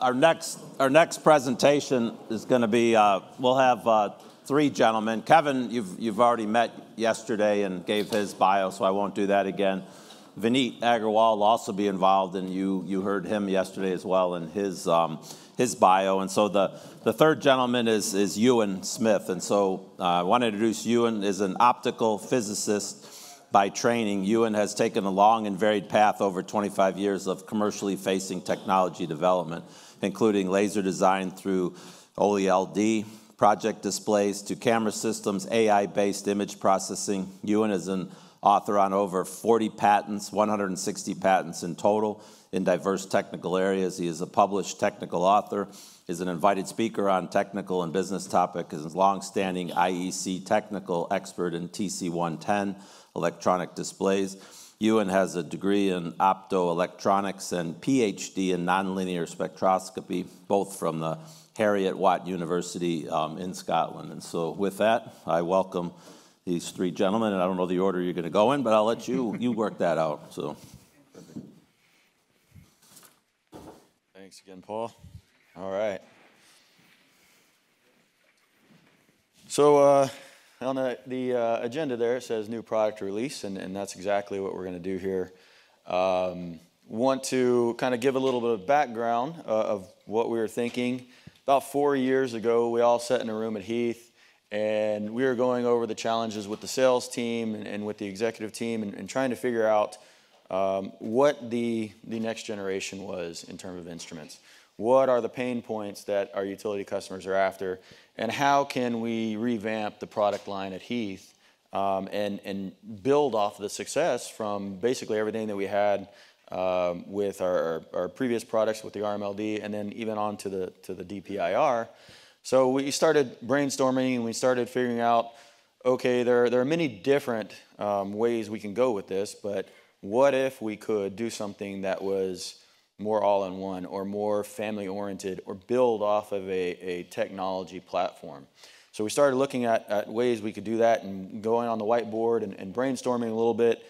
Our next our next presentation is going to be, uh, we'll have uh, three gentlemen. Kevin, you've you've already met yesterday and gave his bio, so I won't do that again. Vineet Agrawal will also be involved, and you you heard him yesterday as well in his um, his bio. And so the the third gentleman is is Ewan Smith. And so uh, I want to introduce Ewan as an optical physicist by training. Ewan has taken a long and varied path over 25 years of commercially facing technology development, including laser design through OLED project displays to camera systems, AI-based image processing. Ewan is an author on over 40 patents, 160 patents in total in diverse technical areas. He is a published technical author, is an invited speaker on technical and business topics, is a longstanding IEC technical expert in TC110 electronic displays. Ewan has a degree in optoelectronics and PhD in nonlinear spectroscopy, both from the Heriot-Watt University um, in Scotland. And so with that, I welcome these three gentlemen. And I don't know the order you're going to go in, but I'll let you work that out. So, thanks again, Paul. All right. So uh, on the uh, agenda there, it says new product release, and and that's exactly what we're going to do here. Um, want to kind of give a little bit of background uh, of what we were thinking. About four years ago, we all sat in a room at Heath, and we were going over the challenges with the sales team and with the executive team and trying to figure out um, what the next generation was in terms of instruments. What are the pain points that our utility customers are after, and how can we revamp the product line at Heath um, and and build off the success from basically everything that we had um, with our our previous products with the RMLD and then even on to the to the DPIR. So we started brainstorming, and we started figuring out, okay, there are many different um, ways we can go with this, but what if we could do something that was more all-in-one or more family-oriented or build off of a technology platform? So we started looking at ways we could do that and going on the whiteboard and brainstorming a little bit.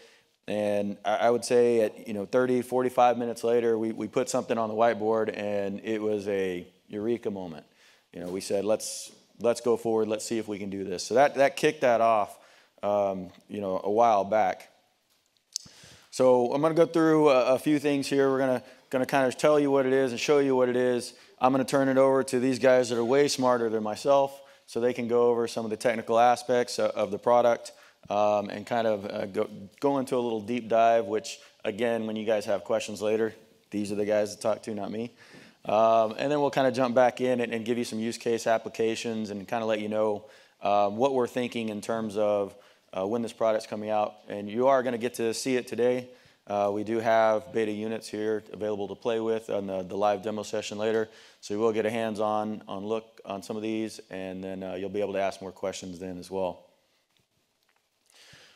And I would say at you know 30, 45 minutes later, we we put something on the whiteboard, and it was a eureka moment. You know, we said, let's let's go forward. Let's see if we can do this. So that that kicked that off um, you know, a while back. So I'm going to go through a few things here. We're going to kind of tell you what it is and show you what it is. I'm going to turn it over to these guys that are way smarter than myself so they can go over some of the technical aspects of the product um, and kind of uh, go into a little deep dive, which, again, when you guys have questions later, these are the guys to talk to, not me. Um, and then we'll kind of jump back in and give you some use case applications and kind of let you know um, what we're thinking in terms of uh, when this product's coming out. And you are going to get to see it today. Uh, we do have beta units here available to play with on the live demo session later. So you will get a hands-on on look on some of these, and then uh, you'll be able to ask more questions then as well.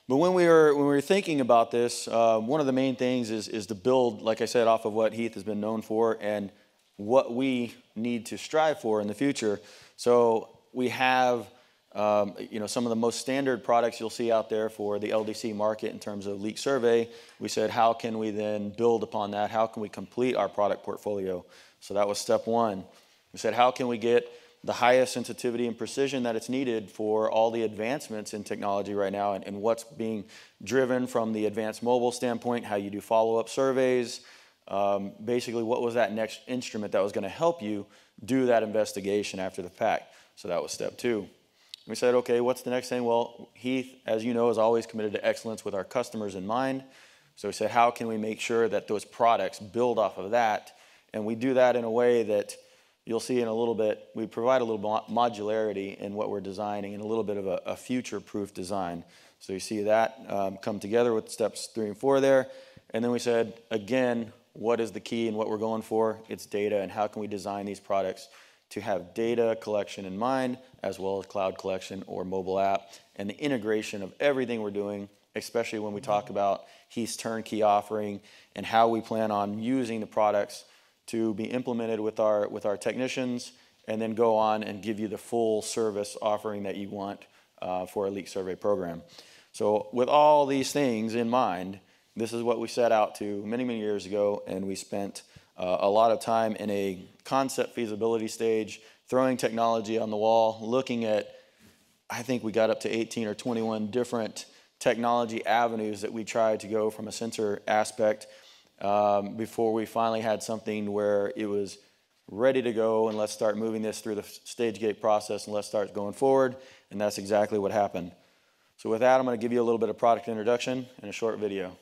But when we are when we were thinking about this, um, one of the main things is, is to build, like I said, off of what Heath has been known for and what we need to strive for in the future. So we have Um, some of the most standard products you'll see out there for the LDC market in terms of leak survey. We said, how can we then build upon that? How can we complete our product portfolio? So that was step one. We said, how can we get the highest sensitivity and precision that it's needed for all the advancements in technology right now and what's being driven from the advanced mobile standpoint, how you do follow-up surveys? Um, basically, what was that next instrument that was going to help you do that investigation after the fact? So that was step two. We said, okay, what's the next thing? Well, Heath, as you know, is always committed to excellence with our customers in mind. So we said, how can we make sure that those products build off of that? And we do that in a way that you'll see in a little bit. We provide a little modularity in what we're designing and a little bit of a future-proof design. So you see that um, come together with steps three and four there. And then we said, again, what is the key and what we're going for? It's data. And how can we design these products to have data collection in mind as well as cloud collection or mobile app and the integration of everything we're doing, especially when we talk about Heath's turnkey offering and how we plan on using the products to be implemented with our technicians and then go on and give you the full service offering that you want uh, for a leak survey program. So with all these things in mind, this is what we set out to many, many years ago, and we spent uh, a lot of time in a concept feasibility stage, throwing technology on the wall, looking at, I think we got up to 18 or 21 different technology avenues that we tried to go from a sensor aspect um, before we finally had something where it was ready to go and let's start moving this through the stage gate process and let's start going forward. And that's exactly what happened. So with that, I'm going to give you a little bit of product introduction and a short video.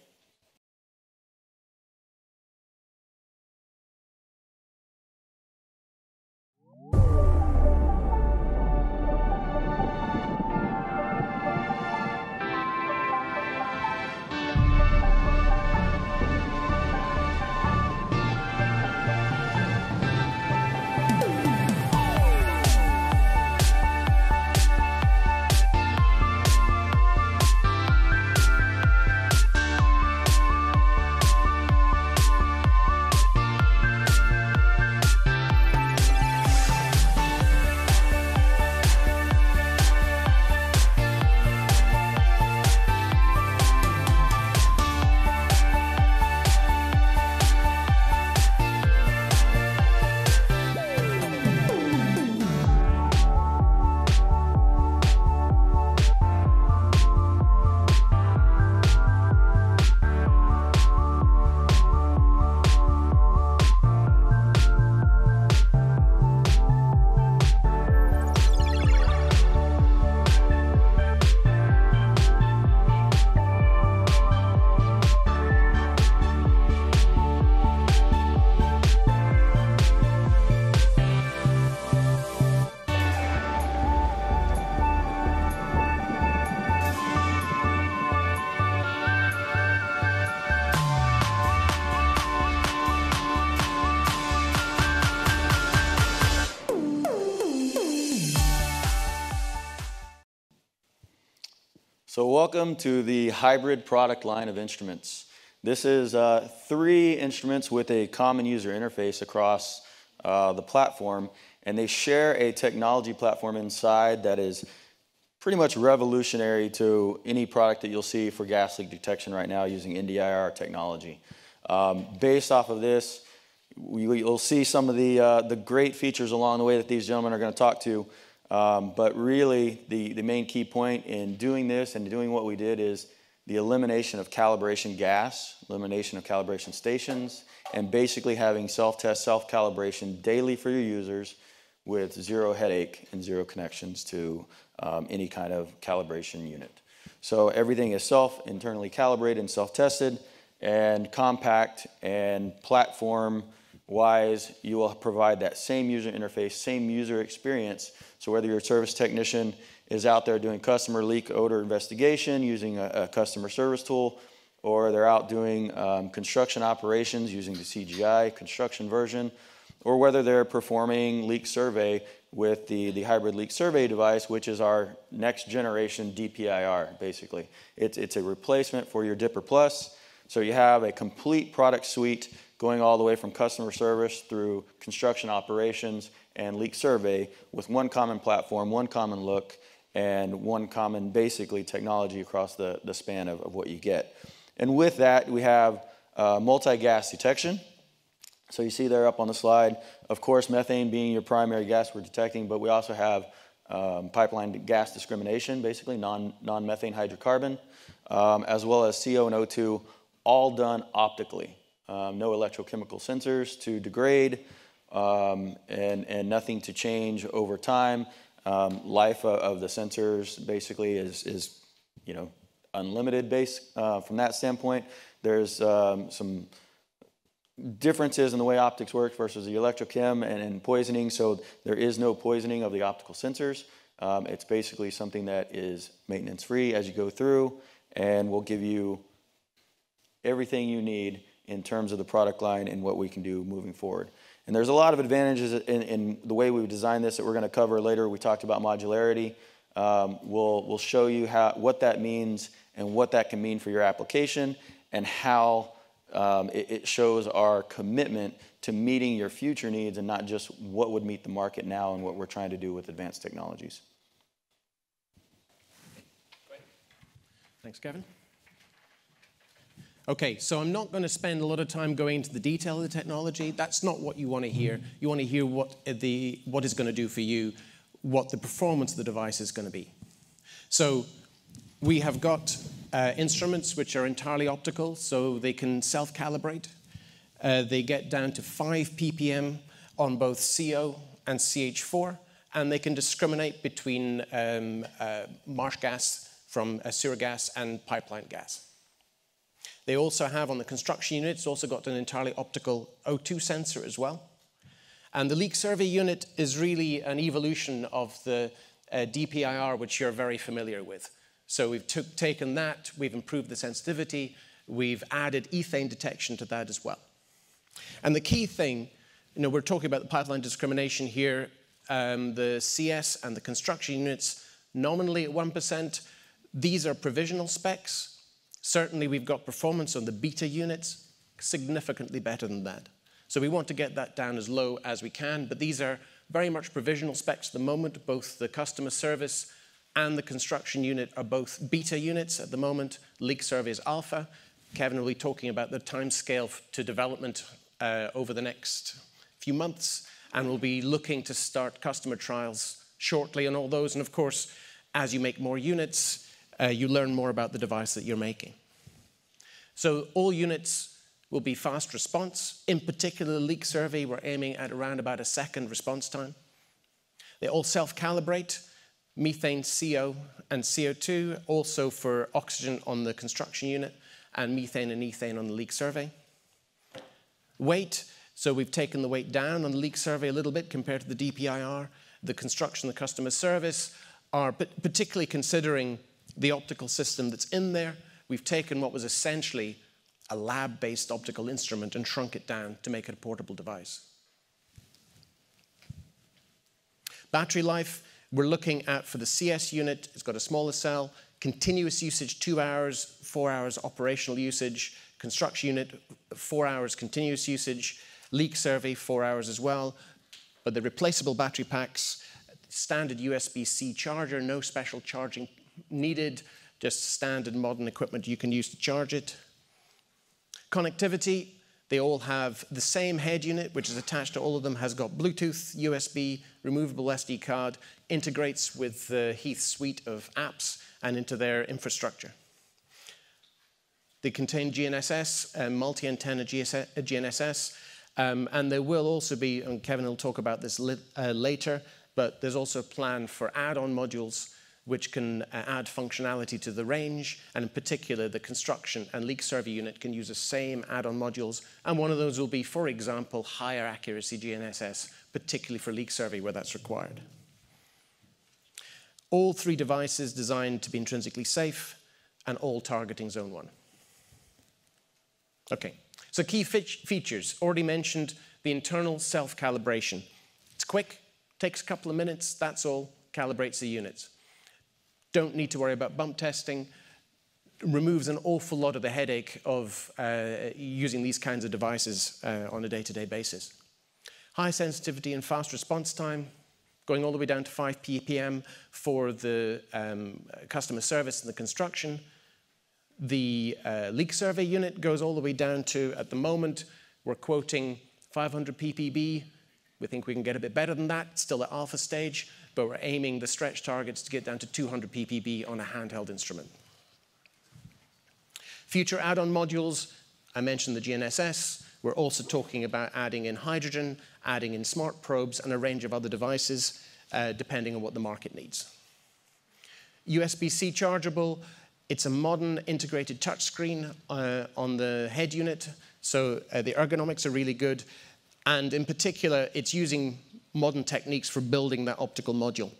Welcome to the hybrid product line of instruments. This is uh, three instruments with a common user interface across uh, the platform, and they share a technology platform inside that is pretty much revolutionary to any product that you'll see for gas leak detection right now using NDIR technology. Um, based off of this, we, will see some of the, uh, the great features along the way that these gentlemen are going to talk to um, but really, the, the main key point in doing this and doing what we did is the elimination of calibration gas, elimination of calibration stations, and basically having self-test, self-calibration daily for your users with zero headache and zero connections to um, any kind of calibration unit. So everything is self-internally calibrated and self-tested and compact and platform wise, you will provide that same user interface, same user experience so whether your service technician is out there doing customer leak odor investigation using a, a customer service tool, or they're out doing um, construction operations using the CGI construction version, or whether they're performing leak survey with the, the hybrid leak survey device, which is our next generation DPIR, basically. It's, it's a replacement for your Dipper Plus. So you have a complete product suite going all the way from customer service through construction operations and leak survey with one common platform, one common look, and one common basically technology across the, the span of, of what you get. And with that, we have uh, multi-gas detection. So you see there up on the slide, of course, methane being your primary gas we're detecting, but we also have um, pipeline gas discrimination, basically non, non-methane hydrocarbon, um, as well as CO and O2, all done optically. Um, no electrochemical sensors to degrade, um, and, and nothing to change over time. Um, life of, of, the sensors basically is, is you know, unlimited base uh, from that standpoint. There's um, some differences in the way optics work versus the electrochem and, and, poisoning. So there is no poisoning of the optical sensors. Um, it's basically something that is maintenance free as you go through and will give you everything you need in terms of the product line and what we can do moving forward. And there's a lot of advantages in, in the way we've designed this that we're going to cover later. We talked about modularity. Um, we'll, we'll show you how, what that means and what that can mean for your application and how um, it, it, shows our commitment to meeting your future needs and not just what would meet the market now and what we're trying to do with advanced technologies. Thanks, Kevin. Okay, so I'm not going to spend a lot of time going into the detail of the technology. That's not what you want to hear. You want to hear what, the, what is going to do for you, what the performance of the device is going to be. So we have got uh, instruments which are entirely optical, so they can self-calibrate. Uh, they get down to 5 ppm on both CO and CH4, and they can discriminate between um, uh, marsh gas from sewer gas and pipeline gas. They also have on the construction unit, it's also got an entirely optical O2 sensor as well. And the leak survey unit is really an evolution of the uh, DPIR, which you're very familiar with. So we've took, taken that, we've improved the sensitivity, we've added ethane detection to that as well. And the key thing, you know, we're talking about the pipeline discrimination here, um, the CS and the construction units nominally at 1%. These are provisional specs. Certainly, we've got performance on the beta units significantly better than that. So we want to get that down as low as we can, but these are very much provisional specs at the moment. Both the customer service and the construction unit are both beta units at the moment. Leak survey is alpha. Kevin will be talking about the time scale to development uh, over the next few months, and we'll be looking to start customer trials shortly on all those. And of course, as you make more units, uh, you learn more about the device that you're making. So all units will be fast response. In particular, the leak survey, we're aiming at around about a second response time. They all self-calibrate, methane, CO, and CO2, also for oxygen on the construction unit, and methane and ethane on the leak survey. Weight, so we've taken the weight down on the leak survey a little bit compared to the DPIR. The construction, the customer service are particularly considering the optical system that's in there. We've taken what was essentially a lab-based optical instrument and shrunk it down to make it a portable device. Battery life, we're looking at for the CS unit, it's got a smaller cell, continuous usage, two hours, four hours operational usage, construction unit, four hours continuous usage, leak survey, four hours as well. But the replaceable battery packs, standard USB-C charger, no special charging needed, just standard modern equipment you can use to charge it. Connectivity, they all have the same head unit, which is attached to all of them, has got Bluetooth, USB, removable SD card, integrates with the Heath suite of apps and into their infrastructure. They contain GNSS, multi-antenna GNSS, um, and there will also be, and Kevin will talk about this uh, later, but there's also a plan for add-on modules which can uh, add functionality to the range, and in particular, the construction and leak survey unit can use the same add-on modules, and one of those will be, for example, higher accuracy GNSS, particularly for leak survey where that's required. All three devices designed to be intrinsically safe, and all targeting zone one. Okay, so key features, already mentioned the internal self-calibration. It's quick, takes a couple of minutes, that's all, calibrates the units don't need to worry about bump testing, removes an awful lot of the headache of uh, using these kinds of devices uh, on a day-to-day basis. High sensitivity and fast response time, going all the way down to 5 ppm for the um, customer service and the construction. The uh, leak survey unit goes all the way down to, at the moment, we're quoting 500 ppb. We think we can get a bit better than that, still at alpha stage but we're aiming the stretch targets to get down to 200 ppb on a handheld instrument. Future add-on modules, I mentioned the GNSS. We're also talking about adding in hydrogen, adding in smart probes, and a range of other devices, uh, depending on what the market needs. USB-C chargeable, it's a modern integrated touchscreen uh, on the head unit, so uh, the ergonomics are really good. And in particular, it's using modern techniques for building that optical module.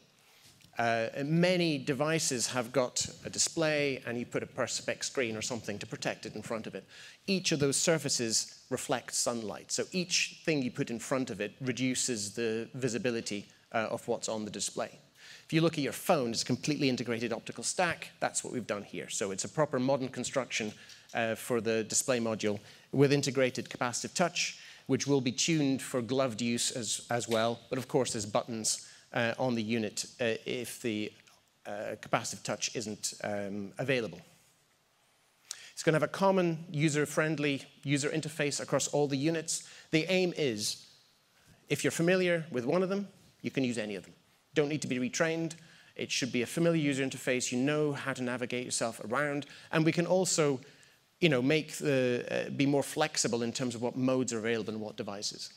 Uh, many devices have got a display and you put a perspex screen or something to protect it in front of it. Each of those surfaces reflects sunlight. So each thing you put in front of it reduces the visibility uh, of what's on the display. If you look at your phone, it's a completely integrated optical stack. That's what we've done here. So it's a proper modern construction uh, for the display module with integrated capacitive touch which will be tuned for gloved use as, as well. But of course, there's buttons uh, on the unit uh, if the uh, capacitive touch isn't um, available. It's going to have a common user-friendly user interface across all the units. The aim is, if you're familiar with one of them, you can use any of them. Don't need to be retrained. It should be a familiar user interface. You know how to navigate yourself around. And we can also you know, make the, uh, be more flexible in terms of what modes are available and what devices.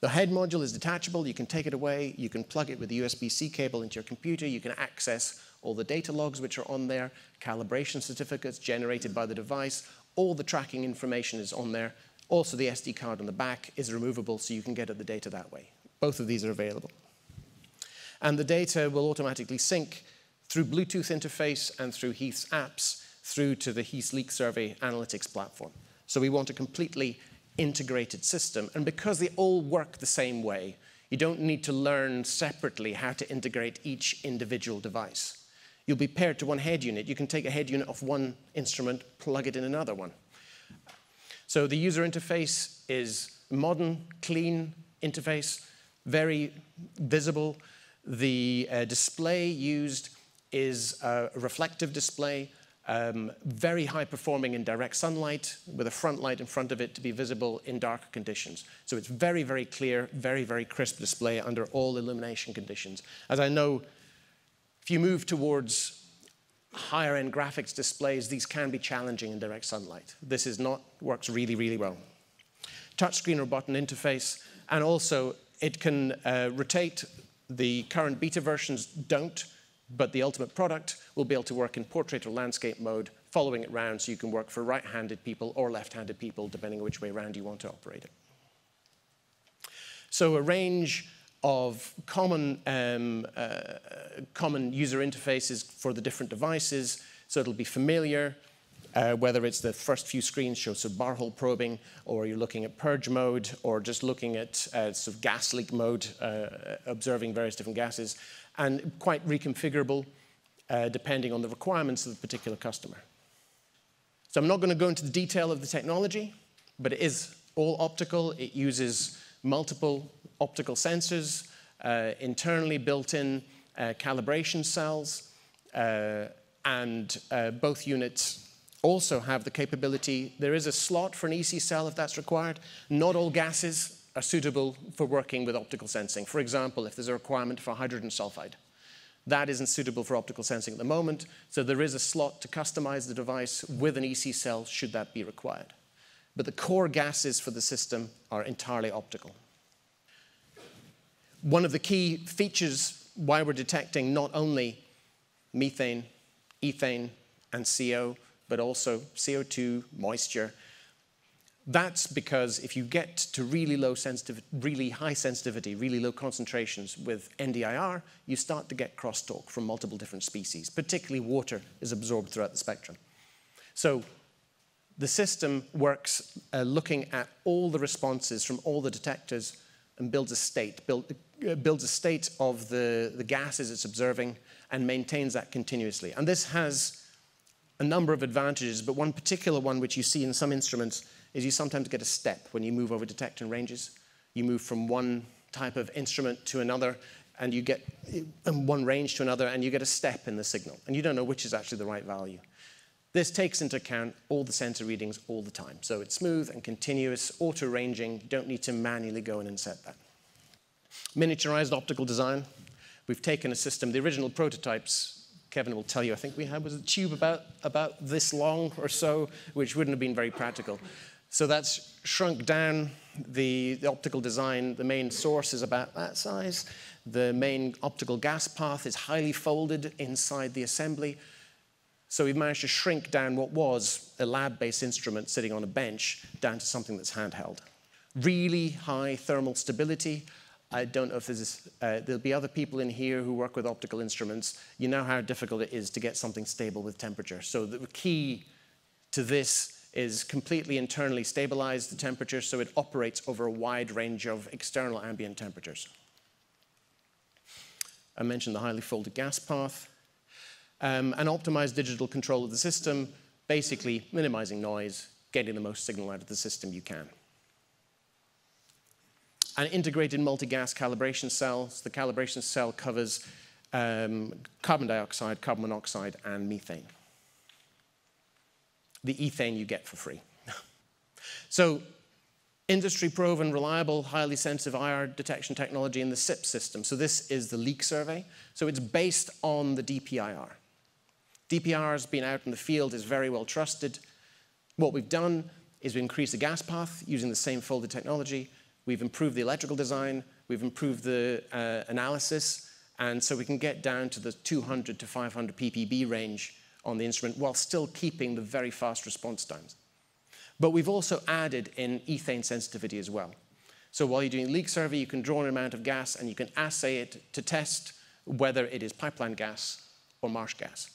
The head module is detachable. You can take it away. You can plug it with a USB-C cable into your computer. You can access all the data logs which are on there, calibration certificates generated by the device. All the tracking information is on there. Also, the SD card on the back is removable, so you can get at the data that way. Both of these are available. And the data will automatically sync through Bluetooth interface and through Heath's apps through to the Heath Leak Survey analytics platform. So we want a completely integrated system. And because they all work the same way, you don't need to learn separately how to integrate each individual device. You'll be paired to one head unit. You can take a head unit of one instrument, plug it in another one. So the user interface is modern, clean interface, very visible. The uh, display used is a reflective display um, very high performing in direct sunlight with a front light in front of it to be visible in darker conditions. So it's very, very clear, very, very crisp display under all illumination conditions. As I know, if you move towards higher end graphics displays, these can be challenging in direct sunlight. This is not, works really, really well. Touchscreen or button interface, and also it can uh, rotate. The current beta versions don't, but the ultimate product will be able to work in portrait or landscape mode, following it round so you can work for right-handed people or left-handed people, depending on which way around you want to operate it. So a range of common, um, uh, common user interfaces for the different devices. So it'll be familiar, uh, whether it's the first few screens show some bar hole probing, or you're looking at purge mode, or just looking at uh, sort of gas leak mode, uh, observing various different gases and quite reconfigurable uh, depending on the requirements of the particular customer. So I'm not going to go into the detail of the technology, but it is all optical. It uses multiple optical sensors, uh, internally built-in uh, calibration cells, uh, and uh, both units also have the capability. There is a slot for an EC cell if that's required. Not all gases are suitable for working with optical sensing. For example, if there's a requirement for hydrogen sulfide, that isn't suitable for optical sensing at the moment, so there is a slot to customize the device with an EC cell should that be required. But the core gases for the system are entirely optical. One of the key features why we're detecting not only methane, ethane, and CO, but also CO2, moisture, that's because if you get to really low sensitivity, really high sensitivity, really low concentrations with NDIR, you start to get crosstalk from multiple different species, particularly water is absorbed throughout the spectrum. So the system works uh, looking at all the responses from all the detectors and builds a state, build, uh, builds a state of the, the gases it's observing and maintains that continuously. And this has a number of advantages, but one particular one which you see in some instruments is you sometimes get a step when you move over detection ranges. You move from one type of instrument to another, and you get one range to another, and you get a step in the signal, and you don't know which is actually the right value. This takes into account all the sensor readings all the time. So it's smooth and continuous, auto-ranging. You don't need to manually go in and set that. Miniaturized optical design. We've taken a system, the original prototypes, Kevin will tell you, I think we had was a tube about, about this long or so, which wouldn't have been very practical. So that's shrunk down the, the, optical design. The main source is about that size. The main optical gas path is highly folded inside the assembly. So we've managed to shrink down what was a lab-based instrument sitting on a bench down to something that's handheld. Really high thermal stability. I don't know if uh, there'll be other people in here who work with optical instruments. You know how difficult it is to get something stable with temperature. So the key to this is completely internally stabilized the temperature so it operates over a wide range of external ambient temperatures. I mentioned the highly folded gas path. Um, and optimized digital control of the system, basically minimizing noise, getting the most signal out of the system you can. An integrated multi-gas calibration cell. So the calibration cell covers um, carbon dioxide, carbon monoxide, and methane. The ethane you get for free. so industry proven, reliable, highly sensitive IR detection technology in the SIP system. So this is the leak survey. So it's based on the DPIR. DPIR has been out in the field, is very well trusted. What we've done is we increased the gas path using the same folded technology. We've improved the electrical design. We've improved the uh, analysis. And so we can get down to the 200 to 500 ppb range on the instrument while still keeping the very fast response times. But we've also added in ethane sensitivity as well. So while you're doing leak survey, you can draw an amount of gas and you can assay it to test whether it is pipeline gas or marsh gas.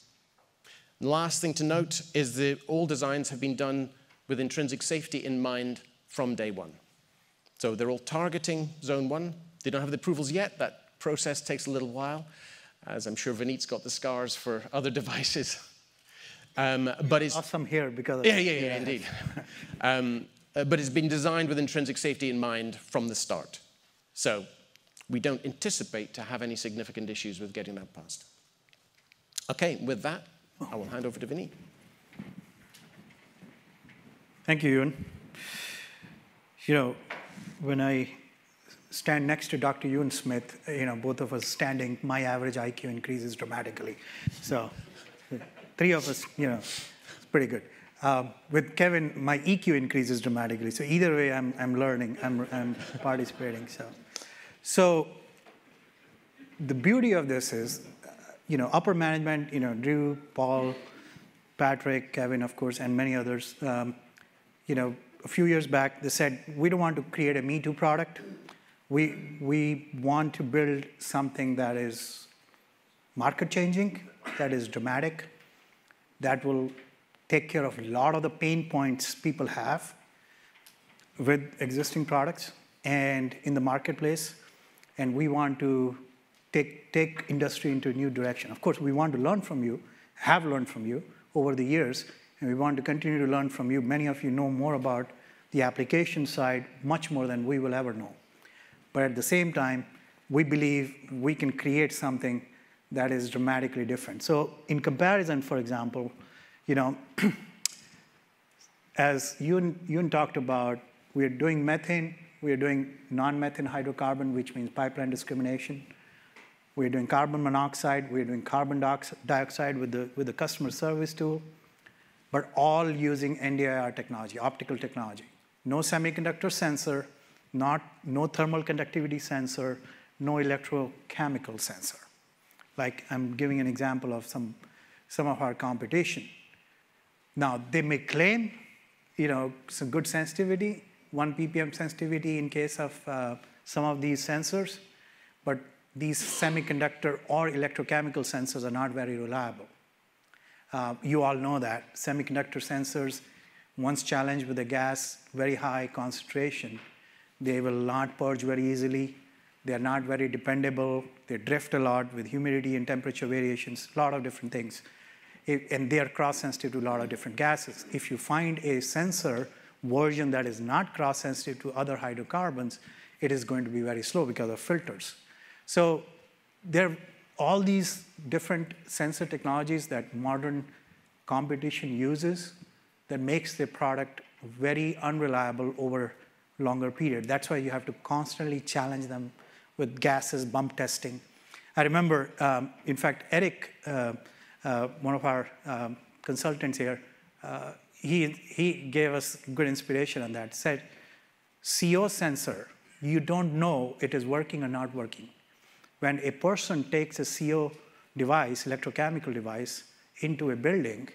The last thing to note is that all designs have been done with intrinsic safety in mind from day one. So they're all targeting zone one. They don't have the approvals yet. That process takes a little while, as I'm sure Vineet's got the scars for other devices. Um, but it's awesome here because yeah, yeah, yeah, yeah, indeed. um, uh, but it's been designed with intrinsic safety in mind from the start. So we don't anticipate to have any significant issues with getting that passed. Okay, with that, I will hand over to Vinny. Thank you, Ewan. You know, when I stand next to Dr. Ewan Smith, you know, both of us standing, my average IQ increases dramatically. So three of us, you know, it's pretty good. Um, with Kevin, my EQ increases dramatically. So either way, I'm, I'm learning, I'm, I'm participating. So, so the beauty of this is you know, upper management, you know, Drew, Paul, Patrick, Kevin, of course, and many others, um, you know, a few years back, they said, we don't want to create a Me Too product. We, we want to build something that is market changing, that is dramatic, that will take care of a lot of the pain points people have with existing products and in the marketplace. And we want to take, take industry into a new direction. Of course, we want to learn from you, have learned from you over the years, and we want to continue to learn from you. Many of you know more about the application side, much more than we will ever know. But at the same time, we believe we can create something that is dramatically different. So in comparison, for example, you know, as Ewan, Ewan talked about, we're doing methane, we're doing non-methane hydrocarbon, which means pipeline discrimination. We're doing carbon monoxide, we're doing carbon dioxide with the, with the customer service tool, but all using NDIR technology, optical technology. No semiconductor sensor, not, no thermal conductivity sensor, no electrochemical sensor. Like I'm giving an example of some, some of our competition. Now, they may claim, you know, some good sensitivity, 1 ppm sensitivity in case of uh, some of these sensors, but these semiconductor or electrochemical sensors are not very reliable. Uh, you all know that. Semiconductor sensors, once challenged with a gas, very high concentration, they will not purge very easily. They're not very dependable. They drift a lot with humidity and temperature variations, a lot of different things. and they are cross-sensitive to a lot of different gases. If you find a sensor version that is not cross-sensitive to other hydrocarbons, it is going to be very slow because of filters. So there are all these different sensor technologies that modern competition uses that makes the product very unreliable over longer period. That's why you have to constantly challenge them with gases, bump testing. I remember, um, in fact, Eric, uh, uh, one of our um, consultants here, uh, he, he gave us good inspiration on that. Said, CO sensor, you don't know it is working or not working when a person takes a CO device, electrochemical device, into a building,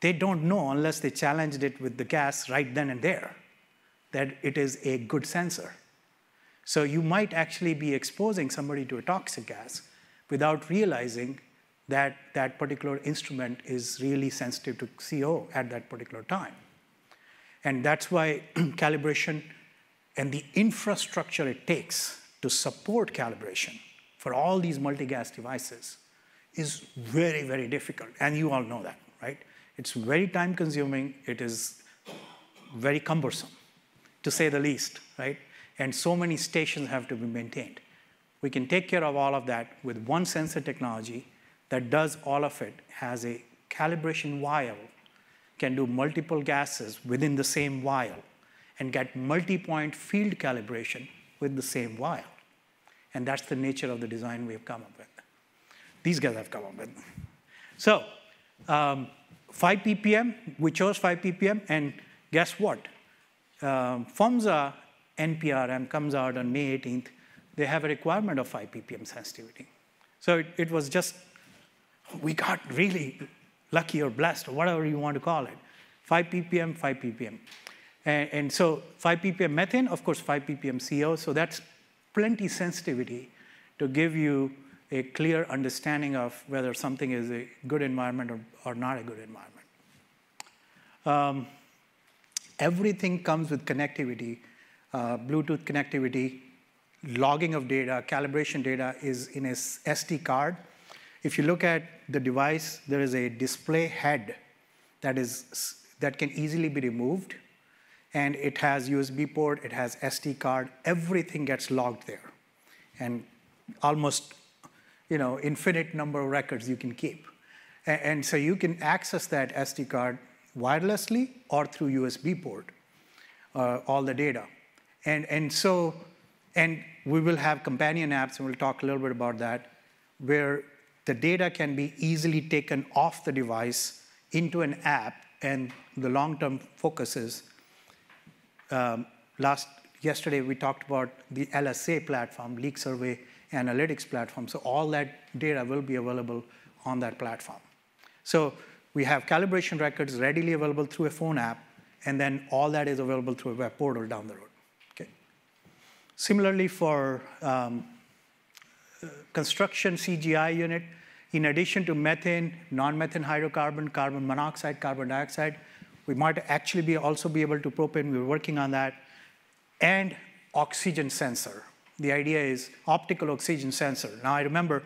they don't know unless they challenged it with the gas right then and there that it is a good sensor. So you might actually be exposing somebody to a toxic gas without realizing that that particular instrument is really sensitive to CO at that particular time. And that's why calibration and the infrastructure it takes to support calibration for all these multi-gas devices is very, very difficult. And you all know that, right? It's very time consuming. It is very cumbersome, to say the least, right? And so many stations have to be maintained. We can take care of all of that with one sensor technology that does all of it, has a calibration vial, can do multiple gases within the same vial, and get multi-point field calibration with the same vial. And that's the nature of the design we have come up with. These guys have come up with. So, um, 5 ppm, we chose 5 ppm, and guess what? Um, PHMSA NPRM comes out on May 18th. They have a requirement of 5 ppm sensitivity. So it was just, we got really lucky or blessed, or whatever you want to call it. 5 ppm, 5 ppm. And so 5 ppm methane, of course, 5 ppm CO, so that's plenty sensitivity to give you a clear understanding of whether something is a good environment or not a good environment. Um, everything comes with connectivity, Uh, Bluetooth connectivity, logging of data, calibration data is in a SD card. If you look at the device, there is a display head that, is, that can easily be removed, and it has USB port, it has SD card, everything gets logged there, and almost, you know, infinite number of records you can keep. And so you can access that SD card wirelessly or through USB port, uh, all the data. And so and we will have companion apps, and we'll talk a little bit about that, where the data can be easily taken off the device into an app, and the long-term focus is, um, yesterday, we talked about the LSA platform, Leak Survey Analytics platform, so all that data will be available on that platform. So we have calibration records readily available through a phone app, and then all that is available through a web portal down the road. Similarly, for um, construction CGI unit, in addition to methane, non-methane hydrocarbon, carbon monoxide, carbon dioxide, we might actually be also be able to propane, we're working on that, and oxygen sensor. The idea is optical oxygen sensor. Now, I remember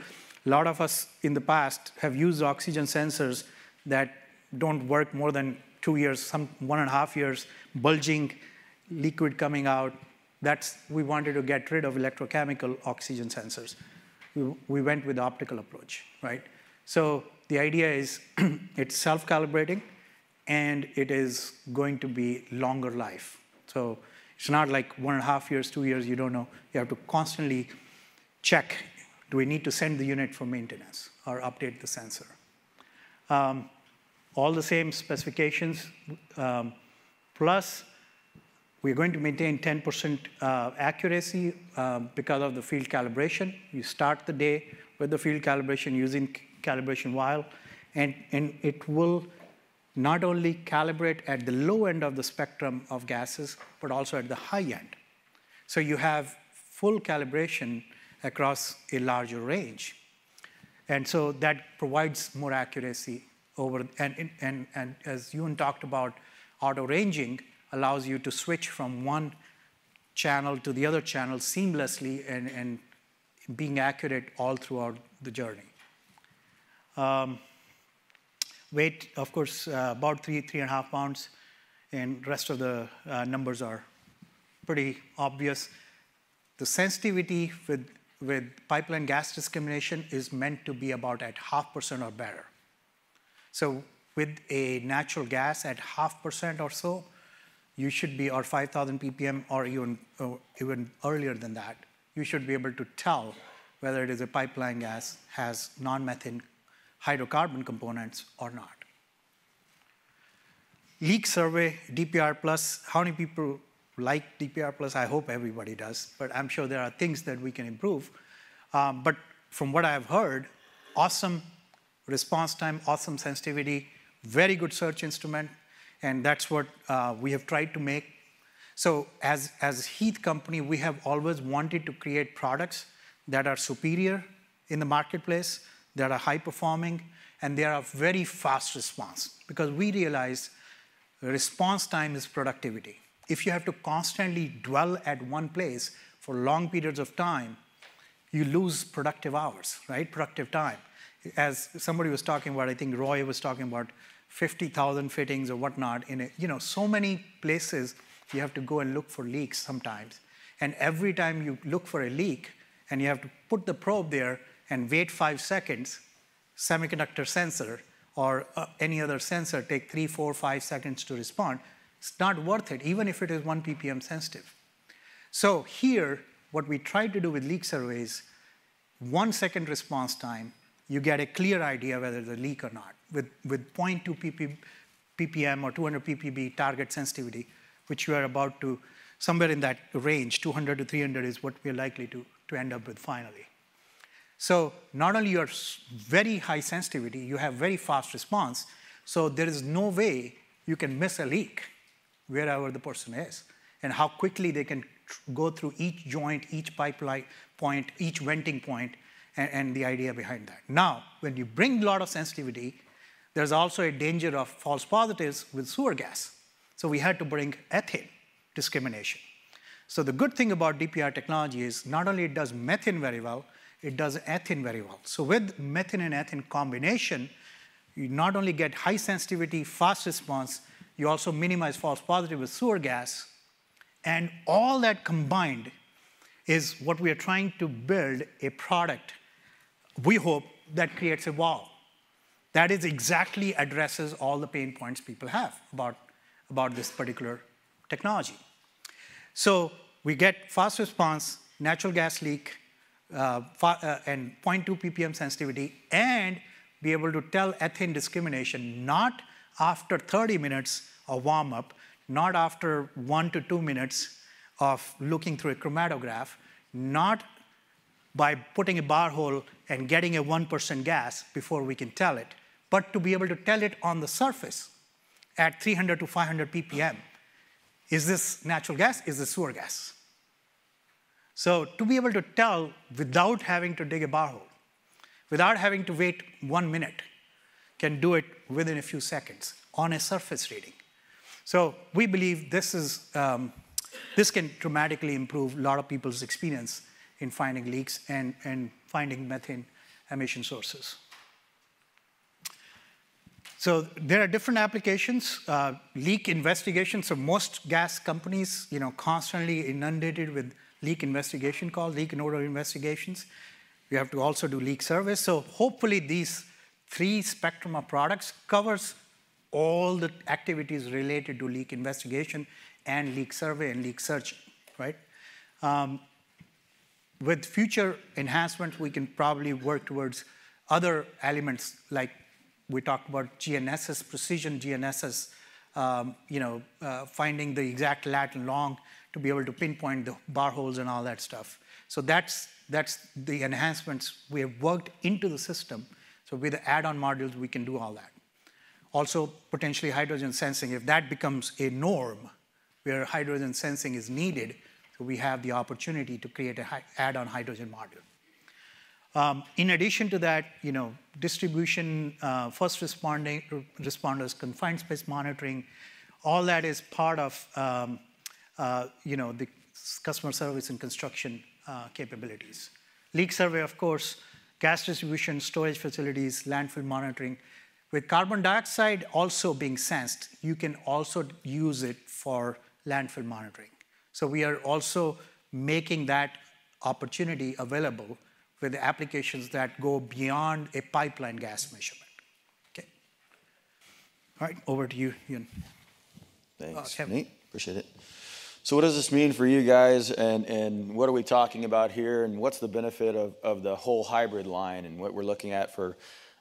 a lot of us in the past have used oxygen sensors that don't work more than two years, some one and a half years, bulging liquid coming out. That's. We wanted to get rid of electrochemical oxygen sensors. We went with the optical approach, right? So the idea is, it's self-calibrating, and it is going to be longer life. So it's not like one and a half years, two years, you don't know. You have to constantly check, do we need to send the unit for maintenance or update the sensor? Um, all the same specifications, um, plus we're going to maintain 10% uh, accuracy uh, because of the field calibration. You start the day with the field calibration using calibration vial, and and it will not only calibrate at the low end of the spectrum of gases, but also at the high end. So you have full calibration across a larger range, and so that provides more accuracy over. And as Ewan talked about, auto ranging allows you to switch from one channel to the other channel seamlessly and and being accurate all throughout the journey. Um, weight, of course, uh, about 3-3.5 pounds, and rest of the uh, numbers are pretty obvious. The sensitivity with with pipeline gas discrimination is meant to be about at 0.5% or better. So with a natural gas at 0.5% or so, you should be, or 5,000 ppm, or even earlier than that, you should be able to tell whether it is a pipeline gas, has non-methane hydrocarbon components or not. Leak survey, DPR+, how many people like DPR+? Plus? I hope everybody does, but I'm sure there are things that we can improve. Um, but from what I've heard, awesome response time, awesome sensitivity, very good search instrument, and that's what uh, we have tried to make. So as a Heath company, we have always wanted to create products that are superior in the marketplace, that are high-performing, and they are very fast response. Because we realize response time is productivity. If you have to constantly dwell at one place for long periods of time, you lose productive hours, right? Productive time. As somebody was talking about, I think Roy was talking about 50,000 fittings or whatnot in a, you know, so many places you have to go and look for leaks sometimes. And every time you look for a leak, and you have to put the probe there and wait five seconds, semiconductor sensor or uh, any other sensor take three, four, five seconds to respond, it's not worth it, even if it is one ppm sensitive. So here, what we try to do with leak surveys, one second response time, you get a clear idea whether a leak or not. With, with 0.2 pp, ppm or 200 ppb target sensitivity, which you are about to, somewhere in that range, 200 to 300 is what we're likely to, to end up with finally. So not only you are very high sensitivity, you have very fast response, so there is no way you can miss a leak wherever the person is, and how quickly they can go through each joint, each pipeline point, each venting point, and the idea behind that. Now, when you bring a lot of sensitivity, there's also a danger of false positives with sewer gas. So we had to bring ethane discrimination. So the good thing about DPR technology is not only it does methane very well, it does ethane very well. So with methane and ethane combination, you not only get high sensitivity, fast response, you also minimize false positive with sewer gas, and all that combined is what we are trying to build a product, we hope, that creates a wow. That is exactly addresses all the pain points people have about, about this particular technology. So we get fast response, natural gas leak, uh, uh, and 0.2 ppm sensitivity, and be able to tell ethane discrimination not after 30 minutes of warm up, not after one to two minutes of looking through a chromatograph, not by putting a bar hole and getting a 1% gas before we can tell it, but to be able to tell it on the surface at 300 to 500 ppm. Is this natural gas? Is this sewer gas? So to be able to tell without having to dig a bar hole, without having to wait one minute, can do it within a few seconds on a surface reading. So we believe this, is, um, this can dramatically improve a lot of people's experience in finding leaks and, and finding methane emission sources. So there are different applications. Uh, leak investigation. So most gas companies, you know, constantly inundated with leak investigation calls, leak and investigations. We have to also do leak service. So hopefully these three spectrum of products covers all the activities related to leak investigation and leak survey and leak search, right? Um, with future enhancements, we can probably work towards other elements like we talked about GNSS, precision GNSS, um, you know, uh, finding the exact lat and long to be able to pinpoint the bar holes and all that stuff. So that's, that's the enhancements we have worked into the system. So with the add-on modules, we can do all that. Also, potentially hydrogen sensing, if that becomes a norm where hydrogen sensing is needed, so we have the opportunity to create an add-on hydrogen module. Um, in addition to that, you know, distribution, uh, first responding, responders, confined space monitoring, all that is part of, um, uh, you know, the customer service and construction uh, capabilities. Leak survey, of course, gas distribution, storage facilities, landfill monitoring, with carbon dioxide also being sensed, you can also use it for landfill monitoring. So we are also making that opportunity available with the applications that go beyond a pipeline gas measurement. Okay. All right, over to you, Ewan. Thanks, uh, Nate. Appreciate it. So what does this mean for you guys and, and what are we talking about here and what's the benefit of, of the whole hybrid line and what we're looking at for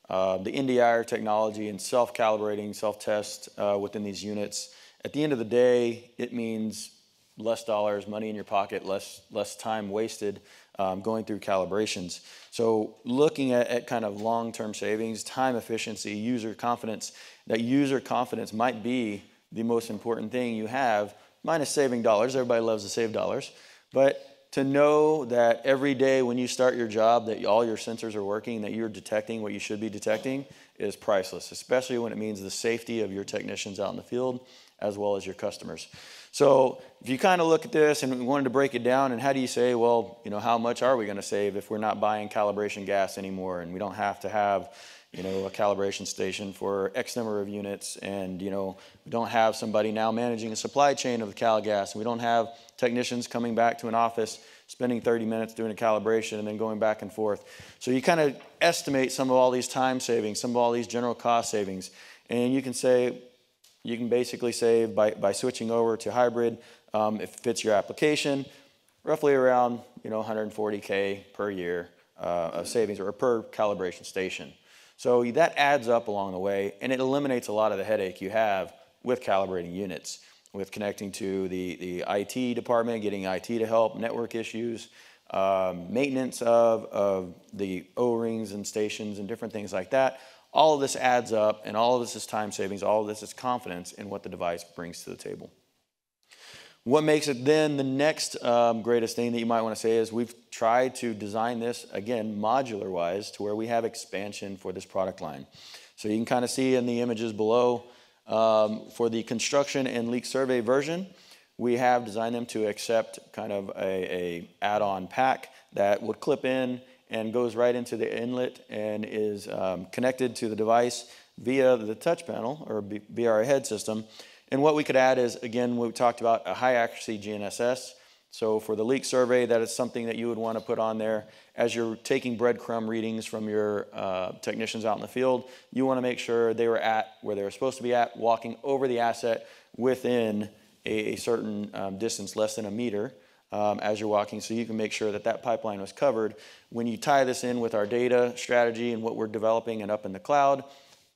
uh, the NDIR technology and self-calibrating, self-test uh, within these units. At the end of the day, it means less dollars, money in your pocket, less, less time wasted um, going through calibrations. So looking at, at kind of long-term savings, time efficiency, user confidence, that user confidence might be the most important thing you have, minus saving dollars. Everybody loves to save dollars. But to know that every day when you start your job that all your sensors are working that you're detecting what you should be detecting is priceless especially when it means the safety of your technicians out in the field as well as your customers so if you kind of look at this and we wanted to break it down and how do you say well you know how much are we going to save if we're not buying calibration gas anymore and we don't have to have you know, a calibration station for X number of units, and you know, we don't have somebody now managing a supply chain of the CaliGas, and we don't have technicians coming back to an office spending 30 minutes doing a calibration and then going back and forth. So you kind of estimate some of all these time savings, some of all these general cost savings, and you can say, you can basically save by, by switching over to hybrid, um, if it fits your application, roughly around you know 140k per year uh, of savings or per calibration station. So that adds up along the way, and it eliminates a lot of the headache you have with calibrating units, with connecting to the, the IT department, getting IT to help, network issues, um, maintenance of, of the O-rings and stations and different things like that. All of this adds up, and all of this is time savings. All of this is confidence in what the device brings to the table. What makes it then the next um, greatest thing that you might want to say is we've tried to design this, again, modular wise, to where we have expansion for this product line. So you can kind of see in the images below um, for the construction and leak survey version, we have designed them to accept kind of a, a add-on pack that would clip in and goes right into the inlet and is um, connected to the device via the touch panel or via head system and what we could add is, again, we talked about a high accuracy GNSS. So for the leak survey, that is something that you would want to put on there. As you're taking breadcrumb readings from your uh, technicians out in the field, you want to make sure they were at where they were supposed to be at, walking over the asset within a, a certain um, distance, less than a meter, um, as you're walking, so you can make sure that that pipeline was covered. When you tie this in with our data strategy and what we're developing and up in the cloud,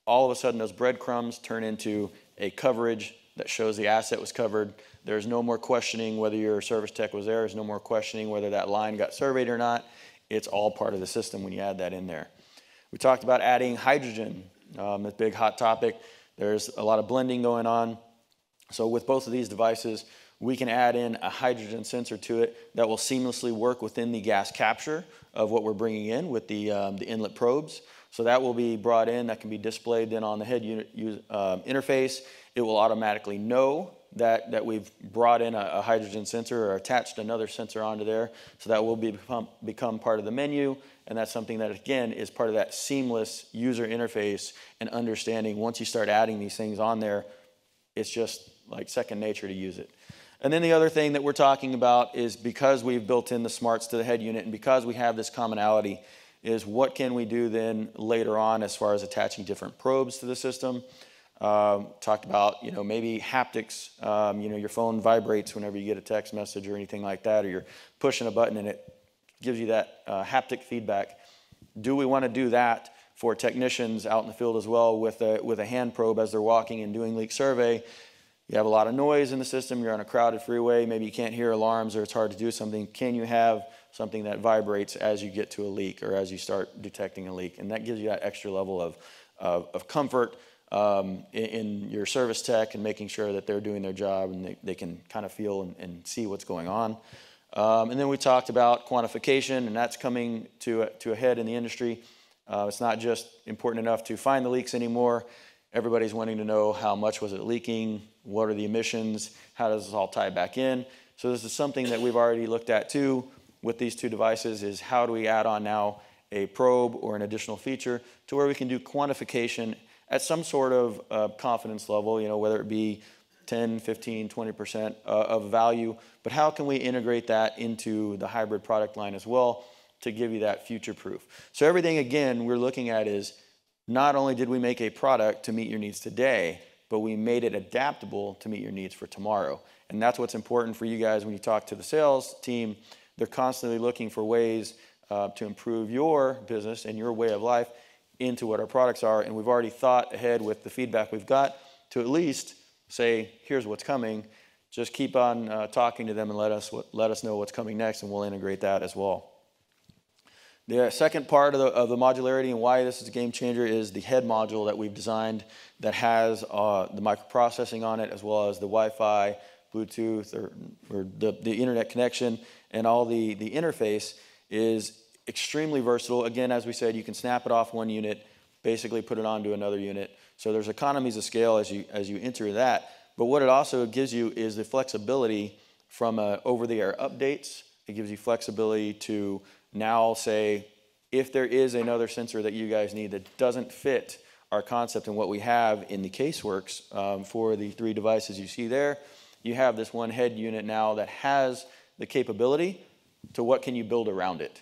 all of a sudden those breadcrumbs turn into a coverage that shows the asset was covered. There's no more questioning whether your service tech was there. There's no more questioning whether that line got surveyed or not. It's all part of the system when you add that in there. We talked about adding hydrogen, um, a big hot topic. There's a lot of blending going on. So with both of these devices, we can add in a hydrogen sensor to it that will seamlessly work within the gas capture of what we're bringing in with the, um, the inlet probes. So that will be brought in, that can be displayed then on the head unit uh, interface. It will automatically know that, that we've brought in a, a, hydrogen sensor or attached another sensor onto there. So that will be become, become part of the menu. And that's something that, again, is part of that seamless user interface and understanding. Once you start adding these things on there, it's just like second nature to use it. And then the other thing that we're talking about is because we've built in the smarts to the head unit and because we have this commonality, is what can we do then later on as far as attaching different probes to the system. Um, talked about, you know, maybe haptics. Um, you know, your phone vibrates whenever you get a text message or anything like that, or you're pushing a button and it gives you that uh, haptic feedback. Do we want to do that for technicians out in the field as well with a, with a hand probe as they're walking and doing leak survey? You have a lot of noise in the system. You're on a crowded freeway. Maybe you can't hear alarms or it's hard to do something. Can you have something that vibrates as you get to a leak or as you start detecting a leak? And that gives you that extra level of, of, of comfort um, in, in, your service tech and making sure that they're doing their job and they, they can kind of feel and, and see what's going on. Um, and then we talked about quantification, and that's coming to a, to a head in the industry. Uh, it's not just important enough to find the leaks anymore. Everybody's wanting to know how much was it leaking, what are the emissions, how does this all tie back in. So this is something that we've already looked at too with these two devices is how do we add on now a probe or an additional feature to where we can do quantification at some sort of uh, confidence level, you know, whether it be 10, 15, 20% uh, of value, but how can we integrate that into the hybrid product line as well to give you that future proof? So everything again we're looking at is not only did we make a product to meet your needs today, but we made it adaptable to meet your needs for tomorrow. And that's what's important for you guys when you talk to the sales team. They're constantly looking for ways uh, to improve your business and your way of life into what our products are. And we've already thought ahead with the feedback we've got to at least say, here's what's coming. Just keep on uh, talking to them and let us, let us know what's coming next, and we'll integrate that as well. The second part of the, of the modularity and why this is a game changer is the head module that we've designed that has uh, the microprocessing on it as well as the Wi-Fi, Bluetooth, or, or the, the internet connection and all the, the interface is extremely versatile. Again, as we said, you can snap it off one unit, basically put it onto another unit. So there's economies of scale as you, as you enter that. But what it also gives you is the flexibility from uh, over-the-air updates. It gives you flexibility to now I'll say, if there is another sensor that you guys need that doesn't fit our concept and what we have in the Caseworks um, for the three devices you see there, you have this one head unit now that has the capability to what can you build around it.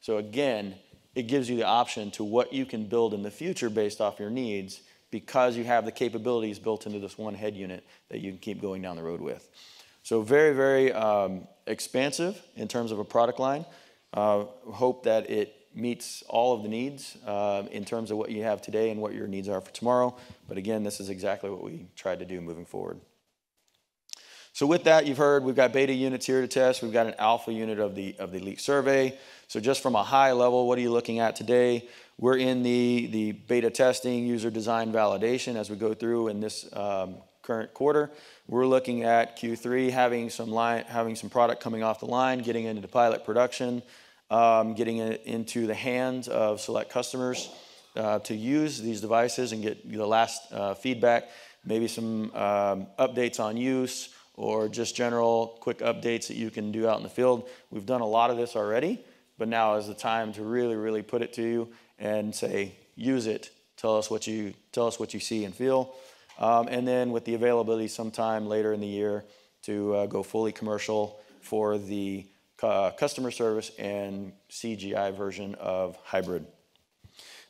So again, it gives you the option to what you can build in the future based off your needs because you have the capabilities built into this one head unit that you can keep going down the road with. So very, very um, expansive in terms of a product line. Uh, hope that it meets all of the needs uh, in terms of what you have today and what your needs are for tomorrow. But again, this is exactly what we tried to do moving forward. So with that, you've heard we've got beta units here to test. We've got an alpha unit of the of the leak survey. So just from a high level, what are you looking at today? We're in the the beta testing, user design validation as we go through in this um, current quarter. We're looking at Q3 having some having some product coming off the line, getting into pilot production, um, getting it into the hands of select customers uh, to use these devices and get the last uh, feedback, maybe some um, updates on use or just general quick updates that you can do out in the field. We've done a lot of this already, but now is the time to really, really put it to you and say, use it. Tell us what you tell us what you see and feel, um, and then with the availability sometime later in the year to uh, go fully commercial for the uh, customer service and CGI version of hybrid.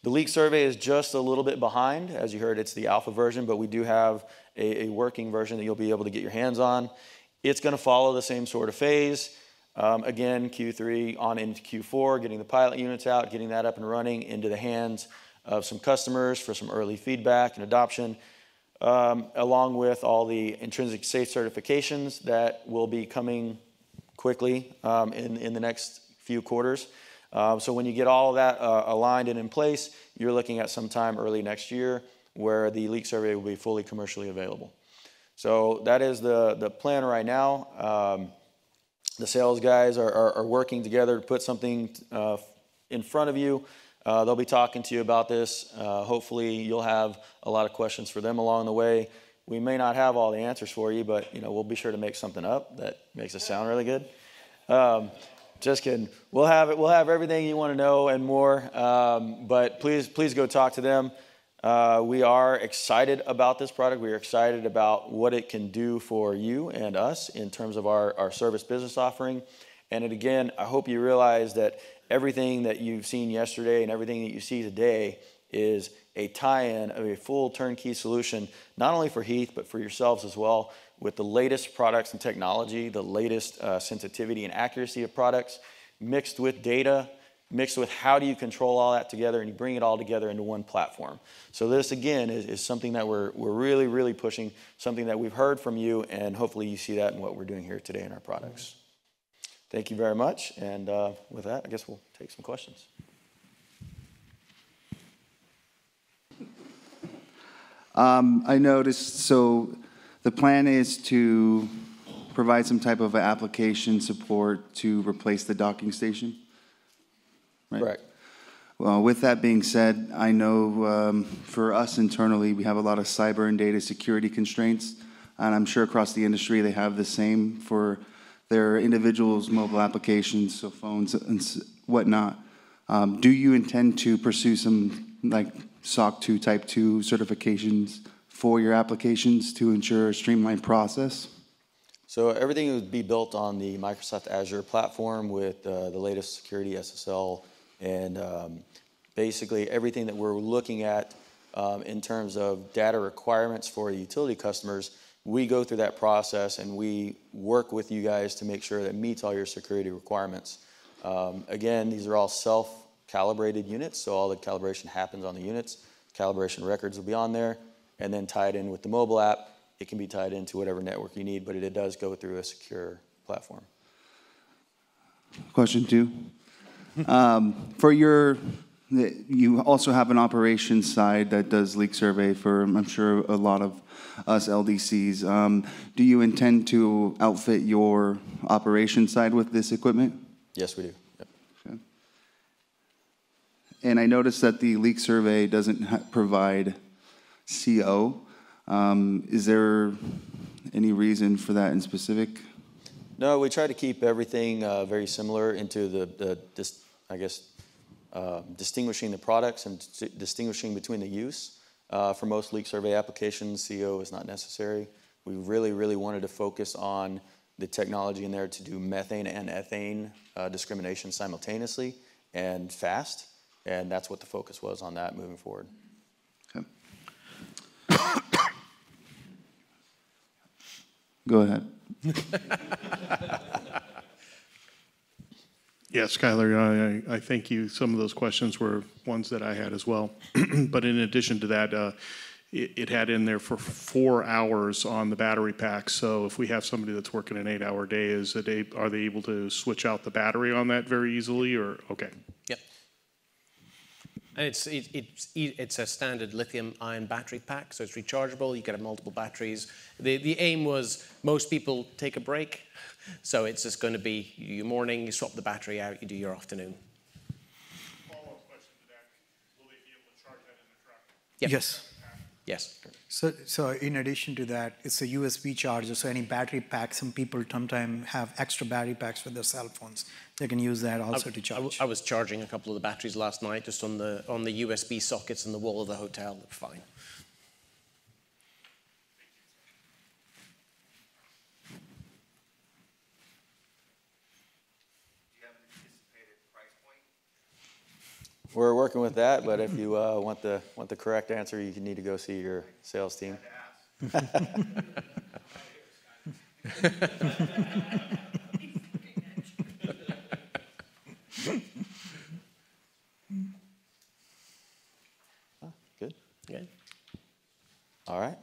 The leak survey is just a little bit behind. As you heard, it's the alpha version, but we do have a, a working version that you'll be able to get your hands on. It's going to follow the same sort of phase. Um, again, Q3 on into Q4, getting the pilot units out, getting that up and running into the hands of some customers for some early feedback and adoption, um, along with all the intrinsic safe certifications that will be coming quickly um, in, in the next few quarters. Um, so when you get all that uh, aligned and in place, you're looking at sometime early next year where the leak survey will be fully commercially available. So that is the, the plan right now. Um, the sales guys are, are, are, working together to put something uh, in front of you. Uh, they'll be talking to you about this. Uh, hopefully, you'll have a lot of questions for them along the way. We may not have all the answers for you, but you know we'll be sure to make something up that makes it sound really good. Um, just kidding. We'll have it. We'll have everything you want to know and more. Um, but please, please go talk to them. Uh, we are excited about this product. We are excited about what it can do for you and us in terms of our, our service business offering. And it, again, I hope you realize that everything that you've seen yesterday and everything that you see today is a tie-in of a full turnkey solution, not only for Heath, but for yourselves as well, with the latest products and technology, the latest uh, sensitivity and accuracy of products, mixed with data mixed with how do you control all that together and you bring it all together into one platform. So this again is, is something that we're, we're really, really pushing, something that we've heard from you, and hopefully you see that in what we're doing here today in our products. Thank you very much, and uh, with that, I guess we'll take some questions. Um, I noticed, so the plan is to provide some type of application support to replace the docking station? right? Correct. Well, with that being said, I know um, for us internally, we have a lot of cyber and data security constraints, and I'm sure across the industry they have the same for their individuals' mobile applications, so phones and whatnot. Um, do you intend to pursue some like SOC 2 Type 2 certifications for your applications to ensure a streamlined process? So everything would be built on the Microsoft Azure platform with uh, the latest security SSL and um, basically everything that we're looking at um, in terms of data requirements for utility customers, we go through that process and we work with you guys to make sure that meets all your security requirements. Um, again, these are all self-calibrated units, so all the calibration happens on the units. Calibration records will be on there, and then tied in with the mobile app, it can be tied into whatever network you need, but it, it does go through a secure platform. Question two. Um, for your, you also have an operations side that does leak survey for, I'm sure, a lot of us LDCs. Um, do you intend to outfit your operations side with this equipment? Yes, we do. Yep. Okay. And I noticed that the leak survey doesn't provide CO. Um, is there any reason for that in specific? No, we try to keep everything uh, very similar into the, the this I guess, uh, distinguishing the products and distinguishing between the use. Uh, for most leak survey applications, CO is not necessary. We really, really wanted to focus on the technology in there to do methane and ethane uh, discrimination simultaneously and fast, and that's what the focus was on that moving forward. Okay. Go ahead. Yes, Skylar, I, I thank you. Some of those questions were ones that I had as well. But in addition to that, uh, it, it had in there for four hours on the battery pack. So if we have somebody that's working an eight-hour day, is it, are they able to switch out the battery on that very easily, or, okay? Yep. And it's, it, it's, it's a standard lithium ion battery pack, so it's rechargeable. You have multiple batteries. The, the aim was most people take a break, so it's just going to be your morning, you swap the battery out, you do your afternoon. Follow-up question to that, will they be able to charge that in the truck? Yep. Yes. Yes. So, so in addition to that, it's a USB charger. So any battery pack, some people sometimes have extra battery packs for their cell phones. They can use that also to I, w- charge. I was charging a couple of the batteries last night just on the, on the USB sockets in the wall of the hotel. They're fine. We're working with that, but if you uh, want the want the correct answer, you need to go see your sales team. Huh, Good. Okay. All right.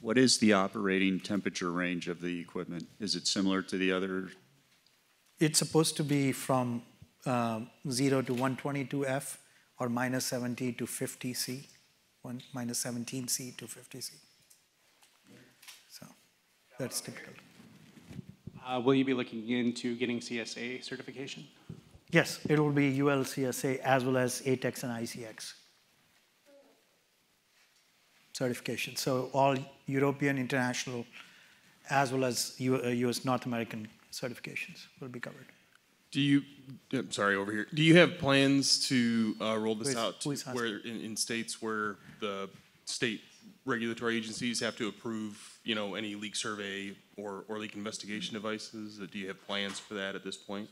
What is the operating temperature range of the equipment? Is it similar to the other? It's supposed to be from um, 0 to 122 F or minus 70 to 50 C, one, minus 17 C to 50 C. So that's typical. Uh, Will you be looking into getting CSA certification? Yes, it will be UL CSA as well as ATEX and IECEx certification. So all European, international, as well as U- uh, US North American certifications will be covered. Do you, I'm sorry, over here, do you have plans to uh, roll this Who's- out to where, in, in states where the state regulatory agencies have to approve, you know, any leak survey or, or leak investigation devices? Do you have plans for that at this point?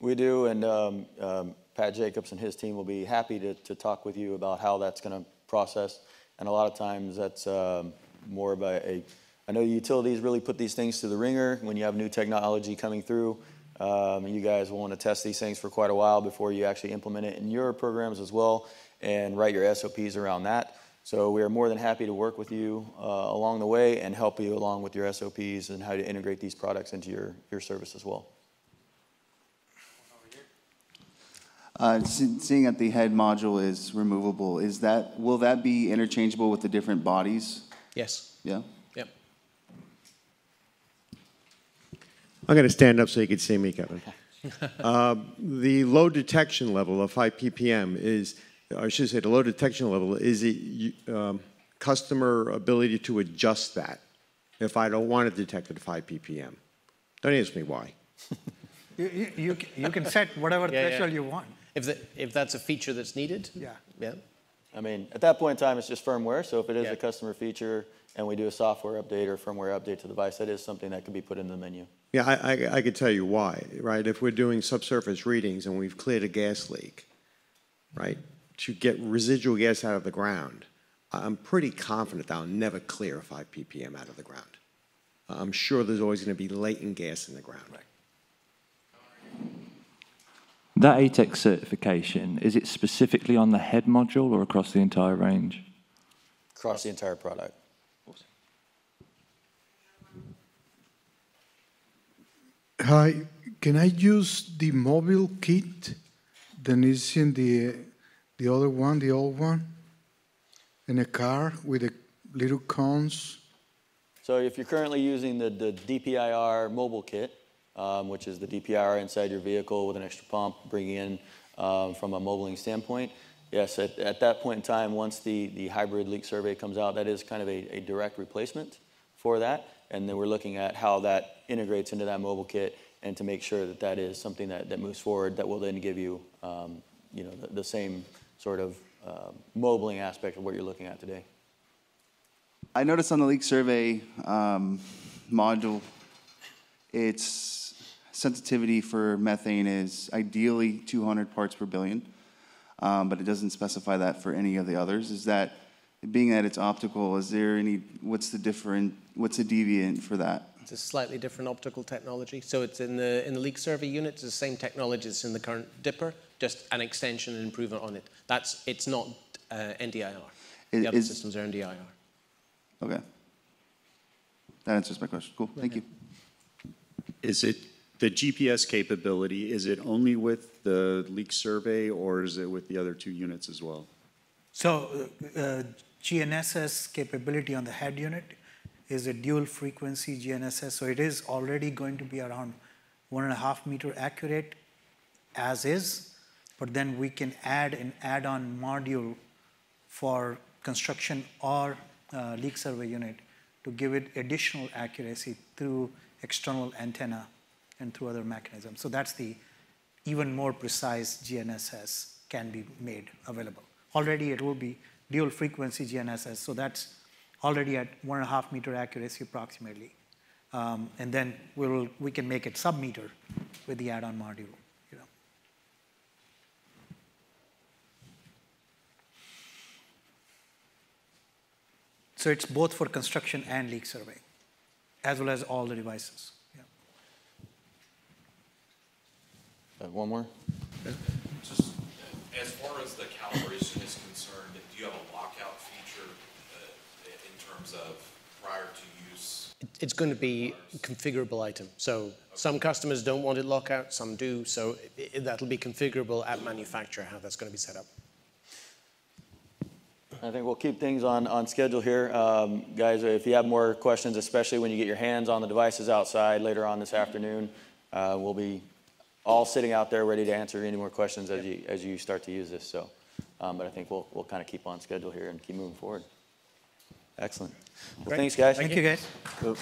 We do, and um, um, Pat Jacobs and his team will be happy to, to talk with you about how that's going to process. And a lot of times that's um, more of a, a, I know utilities really put these things to the ringer when you have new technology coming through. Um, you guys will want to test these things for quite a while before you actually implement it in your programs as well and write your SOPs around that. So we are more than happy to work with you uh, along the way and help you along with your SOPs and how to integrate these products into your, your service as well. Uh, Seeing that the head module is removable, is that, will that be interchangeable with the different bodies? Yes. Yeah? I'm going to stand up so you can see me, Kevin. Uh, The low detection level of 5 ppm is, or I should say, the low detection level, is the um, customer ability to adjust that if I don't want it detected at 5 ppm? Don't ask me why. You, you, you can set whatever Yeah, yeah. threshold you want. If, the, if that's a feature that's needed, Yeah. yeah. I mean, at that point in time, it's just firmware. So if it is Yeah. a customer feature and we do a software update or firmware update to the device, that is something that could be put in the menu. Yeah, I, I, I could tell you why, right? If we're doing subsurface readings and we've cleared a gas leak, right, to get residual gas out of the ground, I'm pretty confident that I'll never clear 5 ppm out of the ground. I'm sure there's always going to be latent gas in the ground. Right. That ATEX certification, is it specifically on the head module or across the entire range? Across the entire product. Hi, can I use the mobile kit that is in the the other one, the old one, in a car with the little cones? So if you're currently using the, the DPIR mobile kit, um, which is the DPIR inside your vehicle with an extra pump, bringing in um, from a mobiling standpoint, yes, at, at that point in time, once the, the hybrid leak survey comes out, that is kind of a, a direct replacement for that. And then we're looking at how that integrates into that mobile kit and to make sure that that is something that, that moves forward, that will then give you, um, you know, the, the same sort of uh, mobiling aspect of what you're looking at today. I noticed on the leak survey um, module, its sensitivity for methane is ideally 200 parts per billion, um, but it doesn't specify that for any of the others. Is that, being that it's optical, is there any, what's the different, what's the deviant for that? It's a slightly different optical technology. So it's in the in the leak survey unit. It's the same technology that's in the current dipper, just an extension and improvement on it. That's it's not uh, NDIR. Is- the other is- systems are NDIR. Okay. That answers my question. Cool, thank you. Is it, the GPS capability, is it only with the leak survey or is it with the other two units as well? So uh, uh, GNSS capability on the head unit is a dual frequency GNSS, so it is already going to be around one and a half meter accurate as is, but then we can add an add-on module for construction or uh, leak survey unit to give it additional accuracy through external antenna and through other mechanisms. So that's the even more precise GNSS can be made available. Already it will be dual frequency GNSS, so that's already at one and a half meter accuracy approximately. Um, and then we will, we can make it sub-meter with the add-on module. You know. So it's both for construction and leak survey, as well as all the devices. Yeah. Uh, one more? Just as far as the calibration is concerned, do you have a lockout feature uh, in terms of prior to use? It's going to be a configurable item. So some customers don't want it lockout, some do. So i- i- that'll be configurable at manufacture how that's going to be set up. I think we'll keep things on, on schedule here. Um, guys, if you have more questions, especially when you get your hands on the devices outside later on this afternoon, uh, we'll be all sitting out there ready to answer any more questions as you, as you start to use this. So, um, but I think we'll, we'll kind of keep on schedule here and keep moving forward. Excellent. Well, Great. thanks, guys. Thank you, guys. Cool.